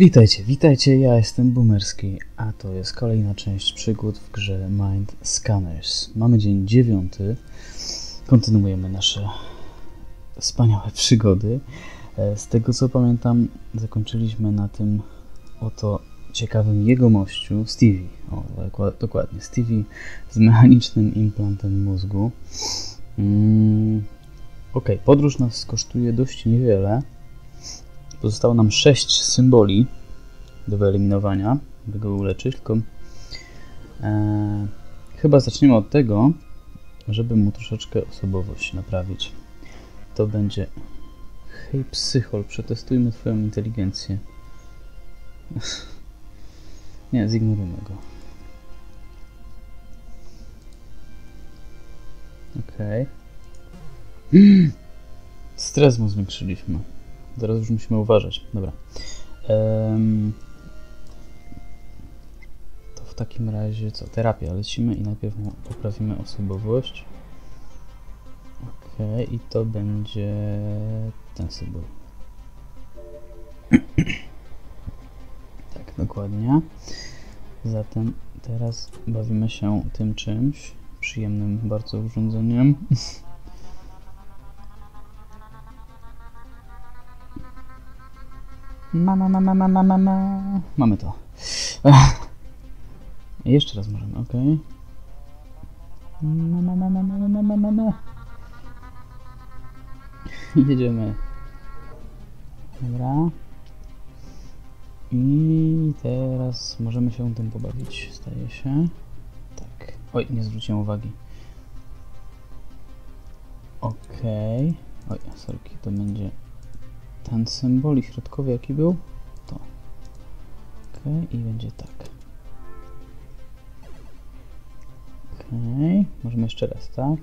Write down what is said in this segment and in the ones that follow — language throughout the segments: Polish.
Witajcie, witajcie, ja jestem Boomerski, a to jest kolejna część przygód w grze Mind Scanners. Mamy dzień dziewiąty, kontynuujemy nasze wspaniałe przygody. E, Z tego co pamiętam, zakończyliśmy na tym oto ciekawym jegomościu Stevie. O, dokła- dokładnie, Stevie z mechanicznym implantem mózgu. Mm, ok, podróż nas kosztuje dość niewiele. Pozostało nam 6 symboli do wyeliminowania, by go uleczyć, tylko e, chyba zaczniemy od tego, żeby mu troszeczkę osobowość naprawić. To będzie hej psychol, przetestujmy twoją inteligencję. Nie, zignorujmy go. Okej. Stres mu zwiększyliśmy. Teraz już musimy uważać. Dobra. Em, to w takim razie co? Terapia. Lecimy i najpierw poprawimy osobowość. Ok, i to będzie ten symbol. tak, dokładnie. Zatem teraz bawimy się tym czymś. Przyjemnym bardzo urządzeniem. Mama, mama, mama, mama. Mamy to. Jeszcze raz możemy, ok. Mama, mama, mama, mama, mama. Jedziemy. Dobra. I teraz możemy się tym pobawić, staje się. Tak. Oj, nie zwróciłem uwagi. Okej. Oj, sorki, to będzie ten symbol i środkowy jaki był? To. Ok, i będzie tak. Ok, możemy jeszcze raz, tak?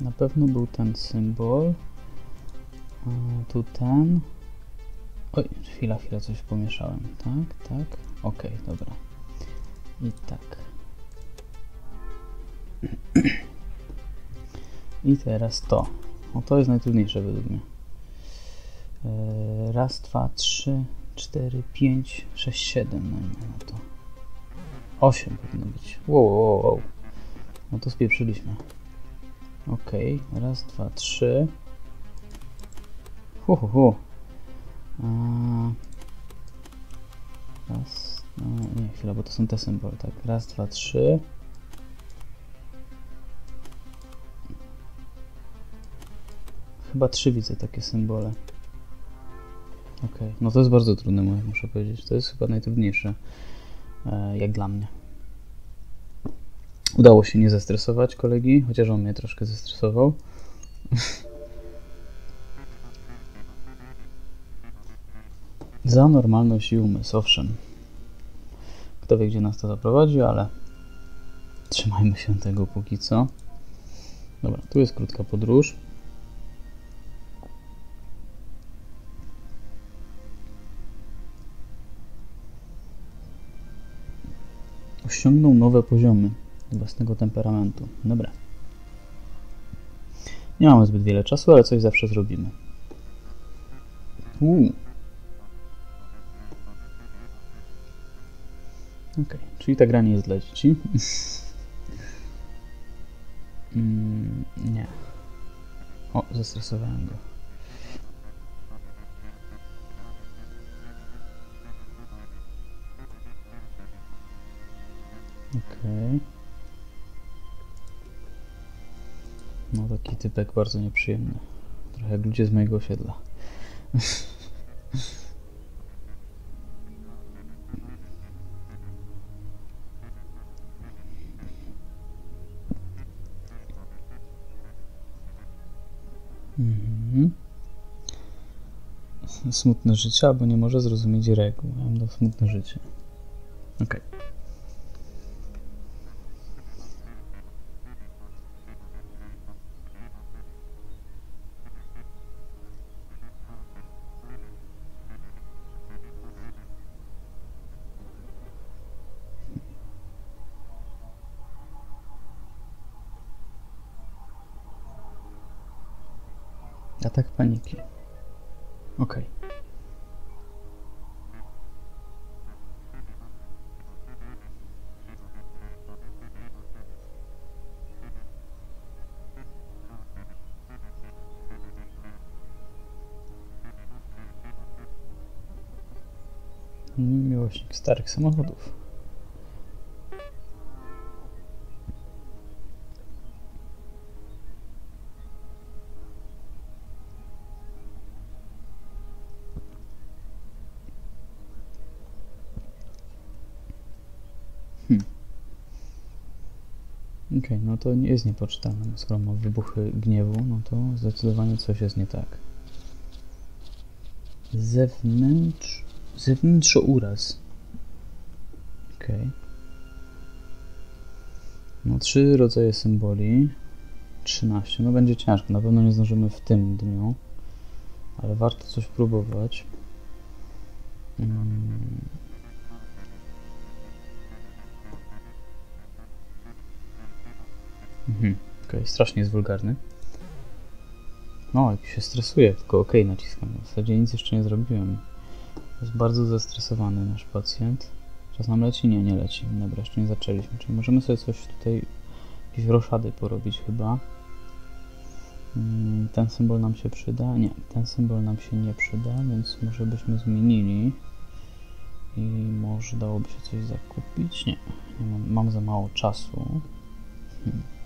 Na pewno był ten symbol. A, tu ten. Oj, chwila, chwila, coś pomieszałem. Tak, tak. Ok, dobra. I tak. I teraz to. O, to jest najtrudniejsze według mnie. Eee, Raz, dwa, trzy, cztery, pięć, sześć, siedem. No i no to. Osiem powinno być. Wow, wow, wow. No to spieprzyliśmy. Okej, raz, dwa, trzy. Hu, hu, hu. Raz, no nie, chwila, bo to są te symbole, tak. Raz, dwa, trzy. Chyba trzy widzę takie symbole. Okej, no to jest bardzo trudne, mu- muszę powiedzieć. To jest chyba najtrudniejsze, e, jak dla mnie. Udało się nie zestresować kolegi, chociaż on mnie troszkę zestresował. Za normalność i umysł, owszem. Kto wie, gdzie nas to zaprowadzi, ale trzymajmy się tego póki co. Dobra, tu jest krótka podróż. Osiągnął nowe poziomy własnego temperamentu. Dobra. Nie mamy zbyt wiele czasu, ale coś zawsze zrobimy. Uuu. Okej, czyli ta gra nie jest dla dzieci. mm, nie. O, zestresowałem go. Okej. No taki typek bardzo nieprzyjemny. Trochę jak ludzie z mojego osiedla. Mhm. Smutne życie, albo nie może zrozumieć reguł. Mam to smutne życie. Okej. Atak paniki. Ok. Miłośnik starych samochodów. Okay, no to nie jest niepoczytalne. Skoro ma wybuchy gniewu, no to zdecydowanie coś jest nie tak. Zewnętrz... Zewnętrzo uraz. Okej. Okay. No trzy rodzaje symboli. 13. No będzie ciężko. Na pewno nie zdążymy w tym dniu. Ale warto coś próbować. Hmm. Mhm. Okay, strasznie jest wulgarny. No, jak się stresuje, tylko OK naciskam. W zasadzie nic jeszcze nie zrobiłem. Jest bardzo zestresowany nasz pacjent. Czas nam leci? Nie, nie leci. Dobra, jeszcze nie zaczęliśmy. Czyli możemy sobie coś tutaj, jakieś roszady porobić chyba. Mm, ten symbol nam się przyda? Nie, ten symbol nam się nie przyda, więc może byśmy zmienili. I może dałoby się coś zakupić? Nie, nie mam, mam za mało czasu. Hmm.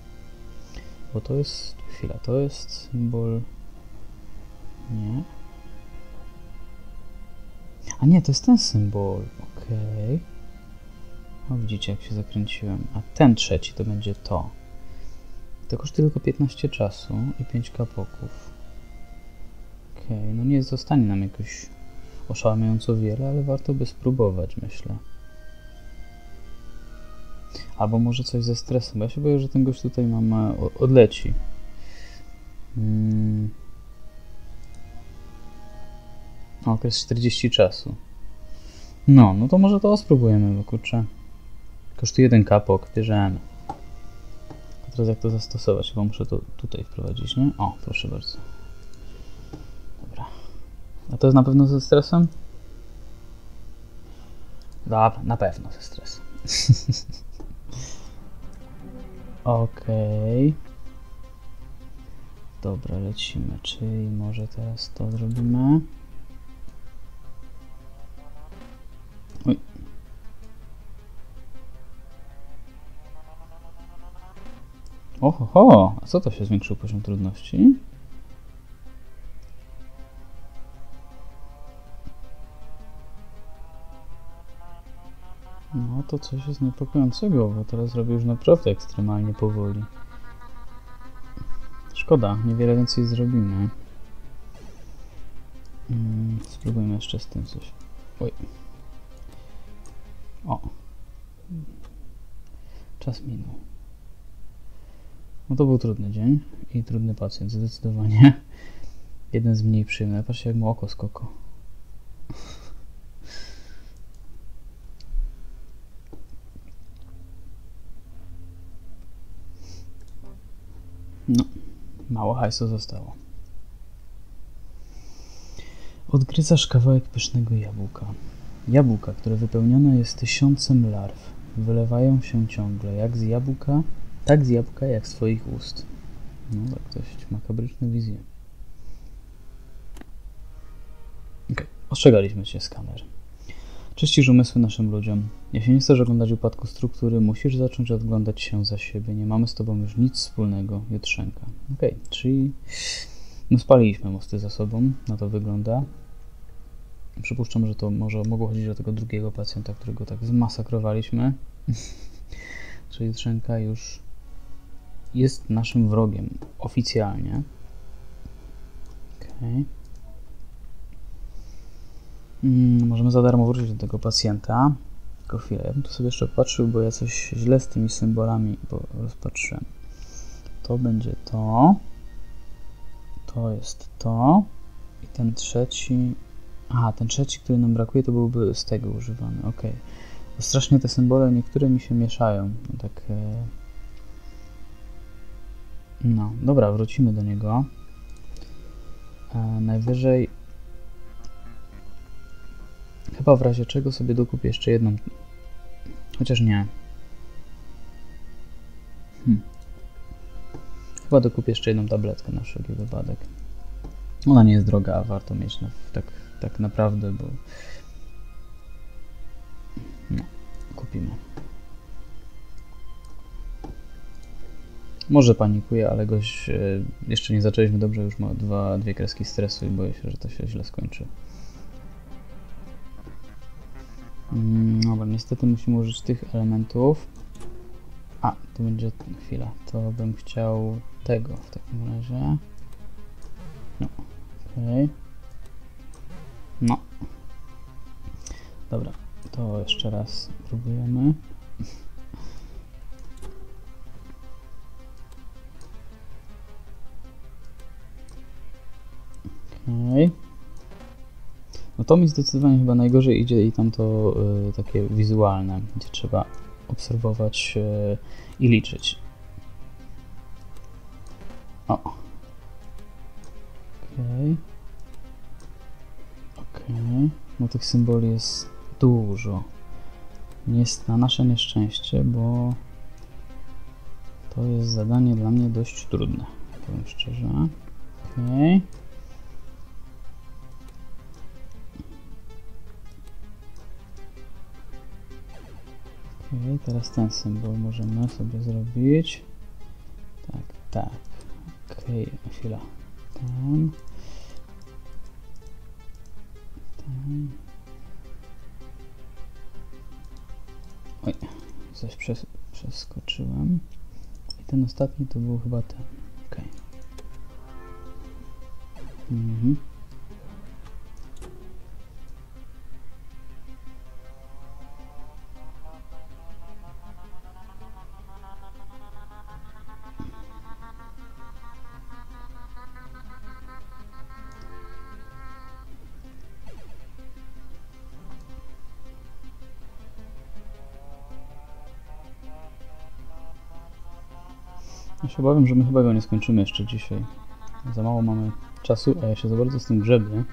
Bo to jest... Chwila, to jest symbol... Nie. A nie, to jest ten symbol. Okej. Okay. No widzicie, jak się zakręciłem. A ten trzeci to będzie to. To kosztuje tylko 15 czasu i 5 kapoków. Okej, okay. no nie zostanie nam jakoś oszałamiająco wiele, ale warto by spróbować, myślę. Albo może coś ze stresem, bo ja się boję, że ten gość tutaj mam odleci. Hmm. Okres 40 czasu. No, no to może to spróbujemy, bo kurczę. Kosztuje jeden kapok, bierzemy. Teraz jak to zastosować? Chyba muszę to tutaj wprowadzić, nie? O, proszę bardzo. Dobra. A to jest na pewno ze stresem? Dobra, na pewno ze stresem. Okej. Okay. Dobra, lecimy. Czyli może teraz to zrobimy. Oj. Oho, co to się zwiększył poziom trudności? To coś jest niepokojącego, bo teraz robię już naprawdę ekstremalnie powoli. Szkoda, niewiele więcej zrobimy. Hmm, spróbujmy jeszcze z tym coś. Oj. O. Czas minął. No to był trudny dzień i trudny pacjent, zdecydowanie. Jeden z mniej przyjemnych. Patrzcie jak mu oko skoko. No, mało hajsu zostało. Odgryzasz kawałek pysznego jabłka. Jabłka, które wypełnione jest tysiącem larw, wylewają się ciągle, jak z jabłka, tak z jabłka, jak z swoich ust. No, tak dość makabryczne wizje. Okay. Ostrzegaliśmy cię, skaner. Czyścisz umysły naszym ludziom. Jeśli nie chcesz oglądać upadku struktury, musisz zacząć oglądać się za siebie. Nie mamy z tobą już nic wspólnego, Jutrzenka. Okej, okay, czyli no spaliliśmy mosty za sobą, na to wygląda. Przypuszczam, że to może mogło chodzić o tego drugiego pacjenta, którego tak zmasakrowaliśmy. czyli Jutrzenka już jest naszym wrogiem oficjalnie. Okej. Okay. Mm, możemy za darmo wrócić do tego pacjenta. Tylko chwilę, ja bym tu sobie jeszcze patrzył, bo ja coś źle z tymi symbolami rozpatrzyłem. To będzie to. To jest to. I ten trzeci... Aha, ten trzeci, który nam brakuje, to byłby z tego używany. Ok. Bo strasznie te symbole, niektóre mi się mieszają. No tak... E, no, dobra, wrócimy do niego. E, najwyżej Chyba w razie czego sobie dokupię jeszcze jedną. Chociaż nie. Hmm. Chyba dokupię jeszcze jedną tabletkę na wszelki wypadek. Ona nie jest droga, a warto mieć na, tak, tak naprawdę, bo kupimy. Może panikuje, ale goś e, jeszcze nie zaczęliśmy dobrze, już ma dwa, dwie kreski stresu i boję się, że to się źle skończy. Dobra, niestety musimy użyć tych elementów. A, to będzie chwila. To bym chciał tego w takim razie. No, okej. No. Dobra, to jeszcze raz próbujemy. Okej. No to mi zdecydowanie chyba najgorzej idzie i tam to y, takie wizualne, gdzie trzeba obserwować y, i liczyć. O. Okej. Okej. No tych symboli jest dużo. Jest na nasze nieszczęście, bo to jest zadanie dla mnie dość trudne, powiem szczerze. Okej. Okej, teraz ten symbol możemy sobie zrobić. Tak, tak. Okej, chwila. Ten. Ten. Oj, coś przes przeskoczyłem. I ten ostatni to był chyba ten. Okej. Mhm. Ja się obawiam, że my chyba go nie skończymy jeszcze dzisiaj. Za mało mamy czasu, a ja się za bardzo z tym grzebię.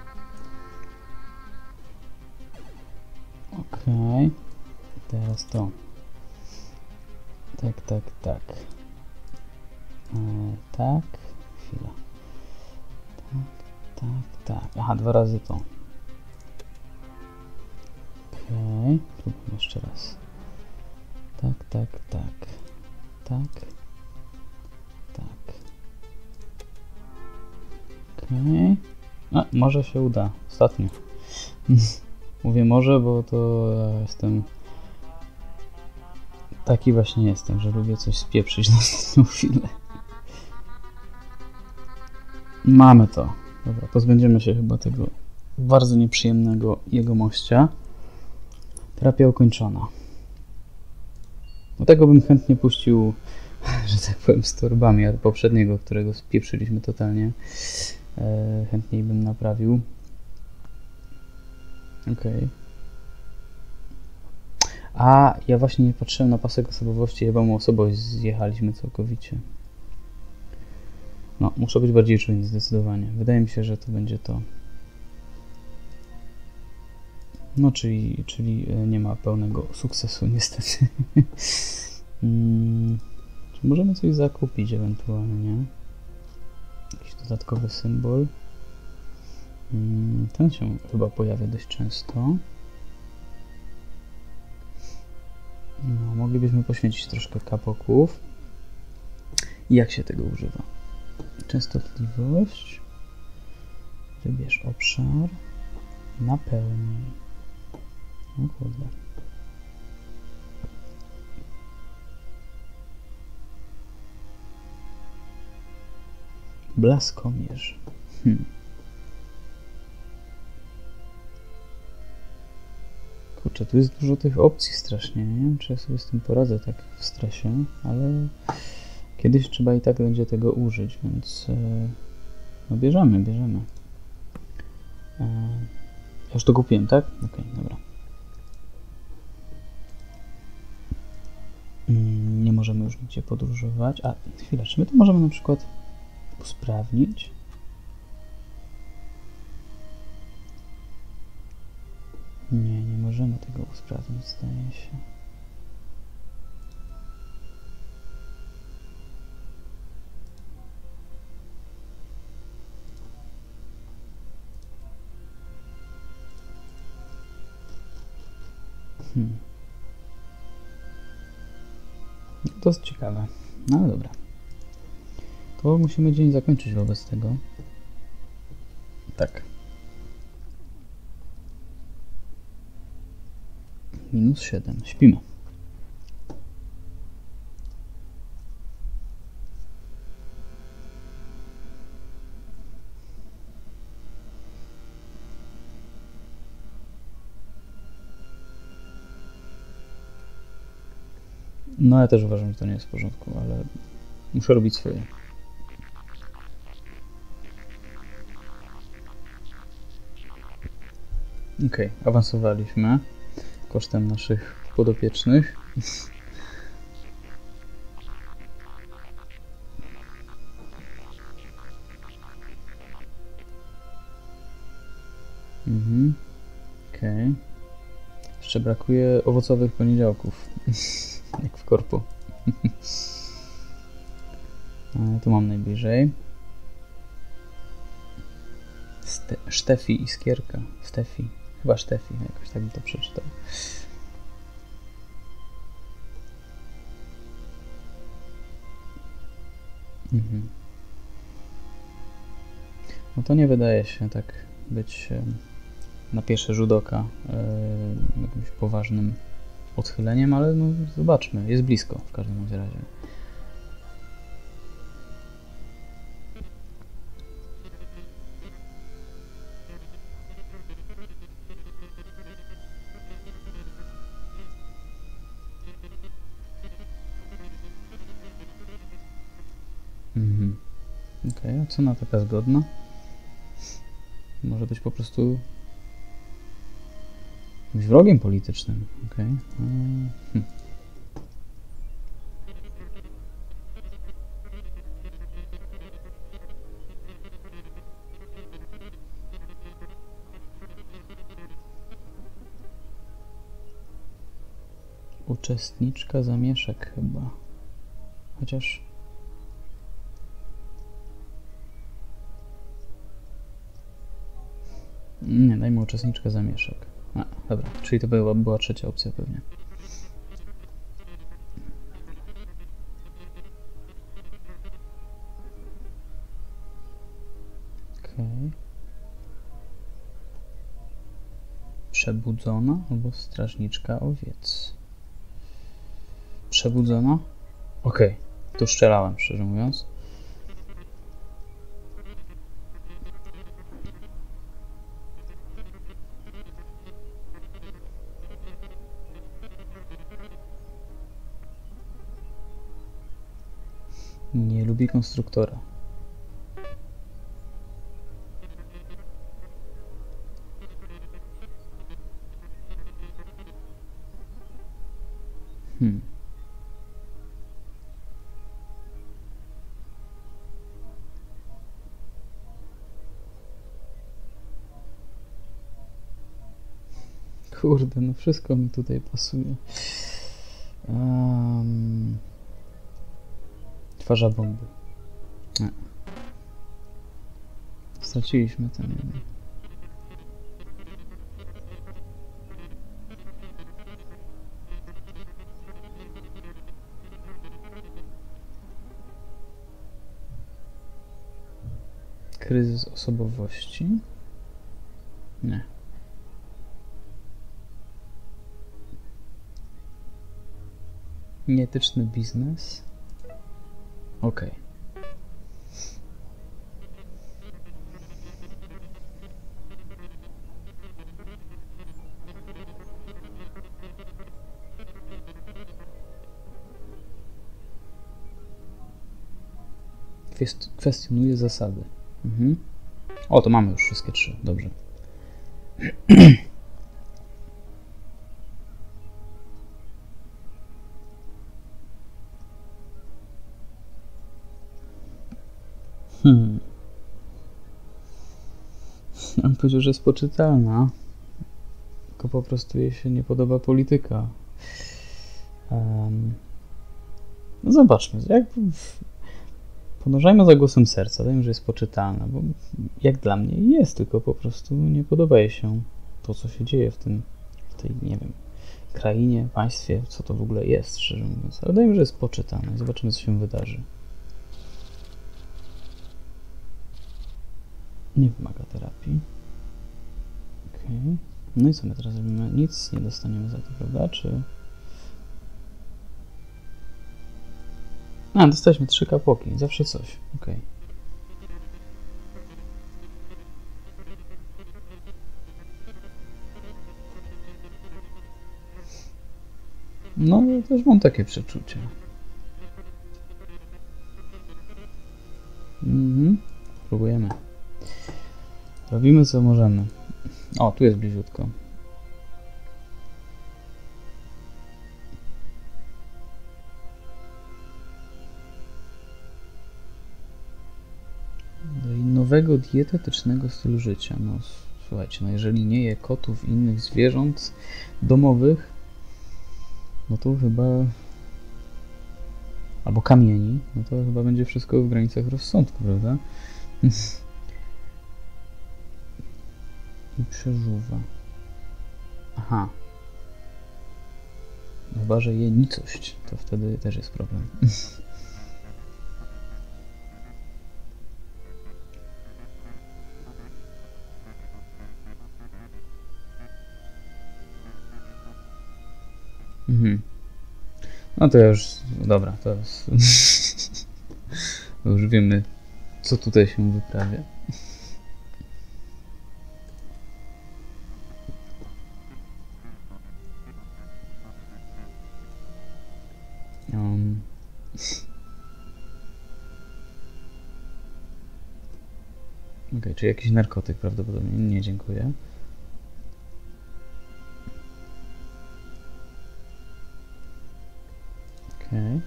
Okej. A, może się uda. Ostatnio. Mówię może, bo to ja jestem... Taki właśnie jestem, że lubię coś spieprzyć na ostatnią chwilę. Mamy to. Dobra, pozbędziemy się chyba tego bardzo nieprzyjemnego jego mościa. Terapia ukończona. No tego bym chętnie puścił że tak powiem, z torbami, a poprzedniego, którego spieprzyliśmy totalnie, e, chętniej bym naprawił. Okay. A, ja właśnie nie patrzyłem na pasek osobowości, chyba mu osobowość zjechaliśmy całkowicie. No, muszę być bardziej czujny, zdecydowanie. Wydaje mi się, że to będzie to. No, czyli, czyli nie ma pełnego sukcesu, niestety. mm. Czy możemy coś zakupić ewentualnie? Jakiś dodatkowy symbol. Ten się chyba pojawia dość często. No, moglibyśmy poświęcić troszkę kapoków. Jak się tego używa? Częstotliwość. Wybierz obszar. Napełnij. No kurde. Blaskomierz. Hmm. Kurczę, tu jest dużo tych opcji strasznie. Nie wiem, czy ja sobie z tym poradzę tak w stresie, ale kiedyś trzeba i tak będzie tego użyć, więc no bierzemy, bierzemy. Ja już to kupiłem, tak? Okej, okay, dobra. Mm, nie możemy już nigdzie podróżować. A, chwilę, czy my to możemy na przykład usprawnić. Nie, nie możemy tego usprawnić, zdaje się. Hmm. To jest ciekawe. No dobra. To musimy dzień zakończyć wobec tego. Tak. Minus 7. Śpimy. No ja też uważam, że to nie jest w porządku, ale muszę robić swoje. Ok, awansowaliśmy kosztem naszych podopiecznych. Mhm. Okej. Okay. Jeszcze brakuje owocowych poniedziałków. Jak w korpu. tu mam najbliżej. Ste Sztefi Iskierka. Stefi. Chyba Sztefi, jakoś tak bym to przeczytał. Mhm. No to nie wydaje się tak być na pierwsze rzut oka jakimś poważnym odchyleniem, ale no zobaczmy, jest blisko w każdym razie. Cena taka zgodna? Może być po prostu wrogiem politycznym. Okay. Hmm. Uczestniczka zamieszek chyba. Chociaż Nie, dajmy uczestniczkę zamieszek. A, dobra, czyli to była, była trzecia opcja pewnie. Okay. Przebudzona albo strażniczka owiec. Przebudzona? Okej, okay. tu strzelałem, szczerze mówiąc. Konstruktora. Hmm. Kurde, no wszystko mi tutaj pasuje. Um stwarza bomby. Nie. Straciliśmy ten jeden. Kryzys osobowości? Nie. Nieetyczny biznes? Ok. Kwestionuje zasady. Mhm. O, to mamy już wszystkie trzy. Dobrze. Hmm. On powiedział, że jest poczytalna. Tylko po prostu jej się nie podoba polityka. Um, no zobaczmy. Jak, podążajmy za głosem serca. Wiem, że jest poczytalna, bo jak dla mnie jest, tylko po prostu nie podoba jej się to, co się dzieje w tym, w tej, nie wiem, krainie, państwie, co to w ogóle jest, szczerze mówiąc. Ale się, że jest poczytane. Zobaczymy, co się wydarzy. Nie wymaga terapii. Okay. No i co my teraz robimy? Nic nie dostaniemy za to, prawda? Czy... A, dostaliśmy trzy kapłoki. Zawsze coś. Okay. No, też mam takie przeczucie. Mhm. Próbujemy. Robimy co możemy. O, tu jest bliziutko. Do nowego dietetycznego stylu życia. No słuchajcie, no jeżeli nie je kotów innych zwierząt domowych, no to chyba albo kamieni, no to chyba będzie wszystko w granicach rozsądku, prawda? I przeżuwa. Aha. No chyba, że je nicość, to wtedy też jest problem. Mhm. No to już, dobra, to jest, już wiemy, co tutaj się wyprawia. Czy jakiś narkotyk prawdopodobnie? Nie, dziękuję. Okej. Okay.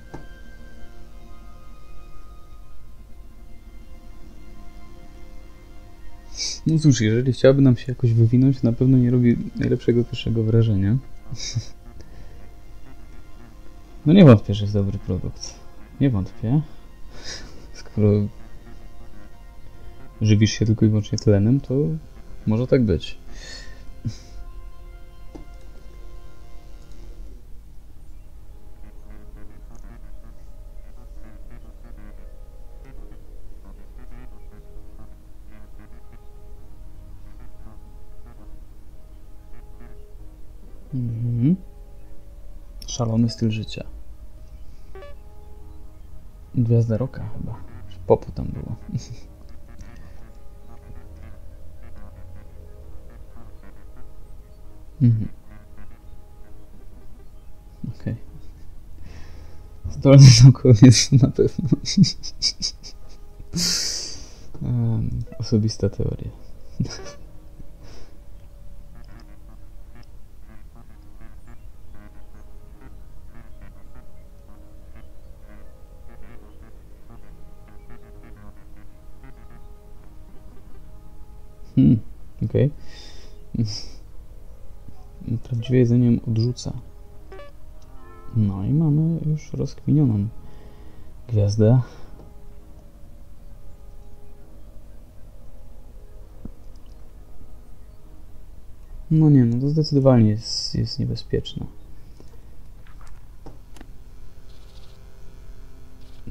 No cóż, jeżeli chciałaby nam się jakoś wywinąć, na pewno nie robi najlepszego pierwszego wrażenia. No nie wątpię, że jest dobry produkt. Nie wątpię. Skoro żywisz się tylko i wyłącznie tlenem, to może tak być. Mhm. Szalony styl życia. Gwiazda Roka chyba. Popu tam było. mhm. Okej. Okay. Zdolny naukowiec na pewno. um, osobista teoria. Hmm, okej. Okay. Prawdziwe jedzenie odrzuca. No i mamy już rozkminioną gwiazdę. No nie, no to zdecydowanie jest, jest niebezpieczne.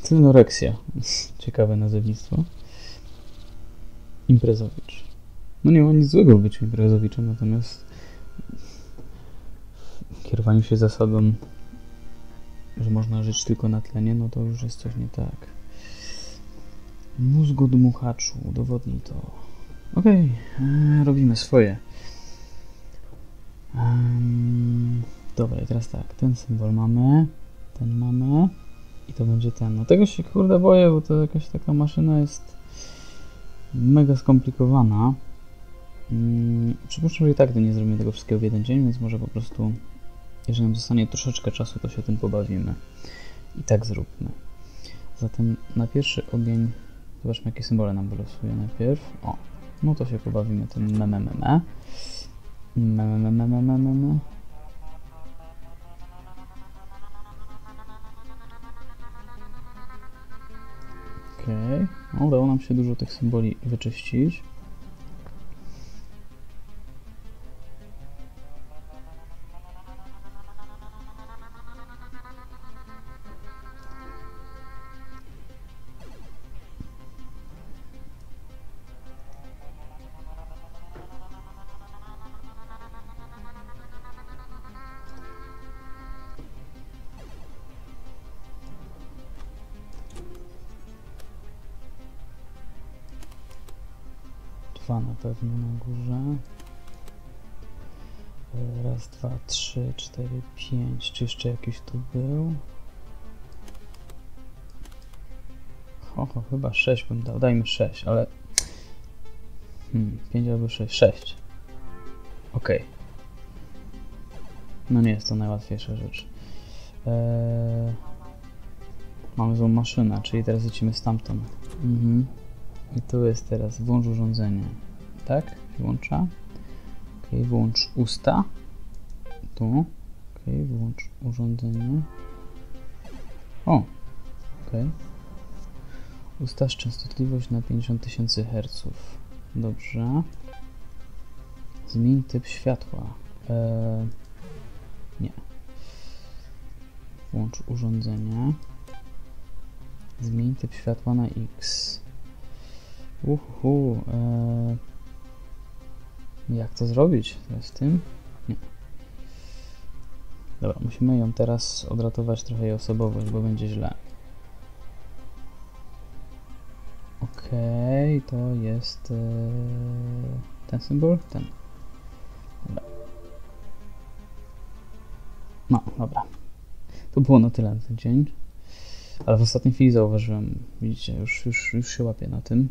Tylnoreksja. Ciekawe nazewnictwo. Imprezowicz. No nie ma nic złego byciu imprezowiczem, natomiast kierowaniu się zasadą, że można żyć tylko na tlenie, no to już jest coś nie tak. Mózgu dmuchaczu, udowodnij to. Okej, okay, e, robimy swoje. Um, dobra, i teraz tak, ten symbol mamy, ten mamy i to będzie ten. No tego się kurde boję, bo to jakaś taka maszyna jest mega skomplikowana. Hmm, przypuszczam, że i tak nie zrobimy tego wszystkiego w jeden dzień, więc może po prostu, jeżeli nam zostanie troszeczkę czasu, to się tym pobawimy. I tak zróbmy. Zatem na pierwszy ogień, zobaczmy jakie symbole nam wylosuje najpierw. O, no to się pobawimy tym memememe. Mememememememe. Okej, okay. udało nam się dużo tych symboli wyczyścić. Dwa na górze. Raz, dwa, trzy, cztery, pięć. Czy jeszcze jakiś tu był? O, chyba 6 bym dał. Dajmy 6, ale. Hmm, 5 albo 6. 6. Ok. No nie jest to najłatwiejsza rzecz. Eee, mamy złą maszynę, czyli teraz lecimy stamtąd. Mhm. I tu jest teraz włącz urządzenie. Tak? Włącza. Ok, włącz usta. Tu. Ok, włącz urządzenie. O. Ok. Ustaż częstotliwość na 50 000 Hz. Dobrze. Zmień typ światła. Eee, nie. Włącz urządzenie. Zmień typ światła na X. Uhu. Eee, jak to zrobić? Teraz w tym? Nie. Dobra, musimy ją teraz odratować trochę jej osobowość, bo będzie źle. Okej, okay, to jest e, ten symbol? Ten. Dobra. No, dobra. To było na tyle na ten dzień. Ale w ostatniej chwili zauważyłem, widzicie, już, już, już się łapię na tym.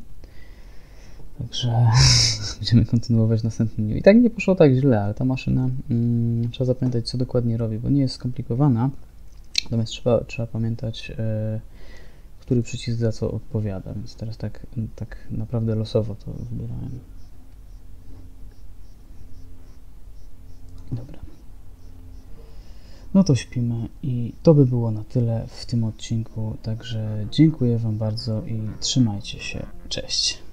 Także będziemy kontynuować w następnym dniu. I tak nie poszło tak źle, ale ta maszyna mm, trzeba zapamiętać, co dokładnie robi, bo nie jest skomplikowana. Natomiast trzeba, trzeba pamiętać. E, który przycisk za co odpowiada, więc teraz tak, tak naprawdę losowo to wybierałem. Dobra. No to śpimy i to by było na tyle w tym odcinku, także dziękuję Wam bardzo i trzymajcie się. Cześć.